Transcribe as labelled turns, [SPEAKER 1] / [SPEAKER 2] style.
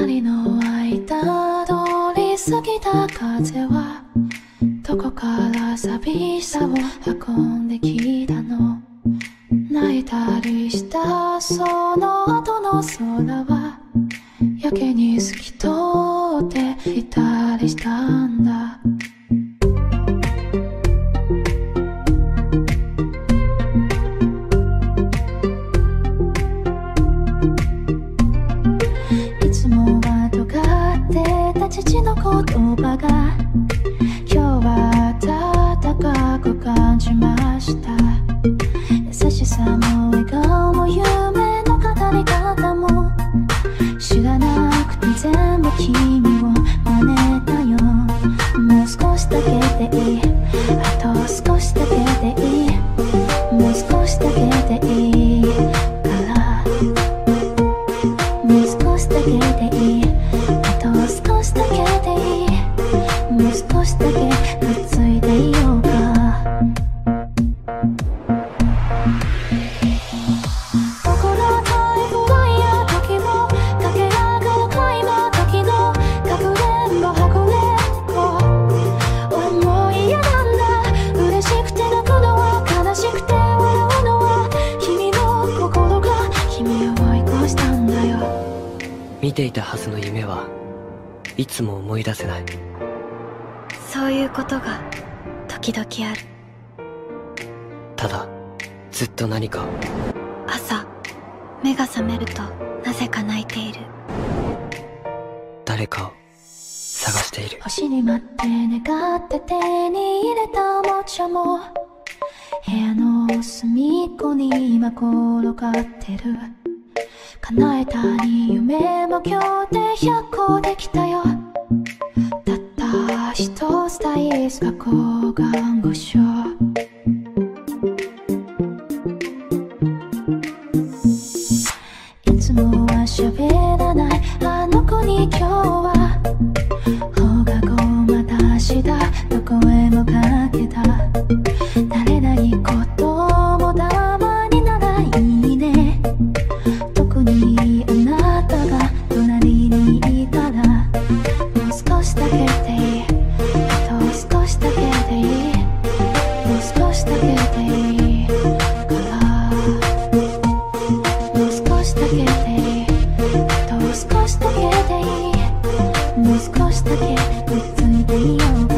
[SPEAKER 1] 二人の間通り過ぎた風はどこから寂しさを運んできたの？泣いたりしたその後の空はやけに透き通っていたりしたんだ。父の言葉が今日は温かく感じました。優しさも笑顔も夢の語り方も知らなくて全部君を真似たよ。もう少しだけでいい。あと少しだけでいい。もう少しだけでいい。
[SPEAKER 2] 見ていたはずの夢はいつも思い出せない。
[SPEAKER 3] そういうことが時々ある。
[SPEAKER 2] ただずっと何か。を
[SPEAKER 3] 朝目が覚めるとなぜか泣いている。
[SPEAKER 2] 誰かを探している。
[SPEAKER 1] 星に待って願って手に入れたおもちゃも部屋の隅っこに今転がってる叶えたに夢も今日で100個できたよ。たった一つ大好きな抗がん護所いつもは喋らないあの子に今日は。放課後また明日どこへしだけでいい少しだけでいい。もう少しだけくっついていよう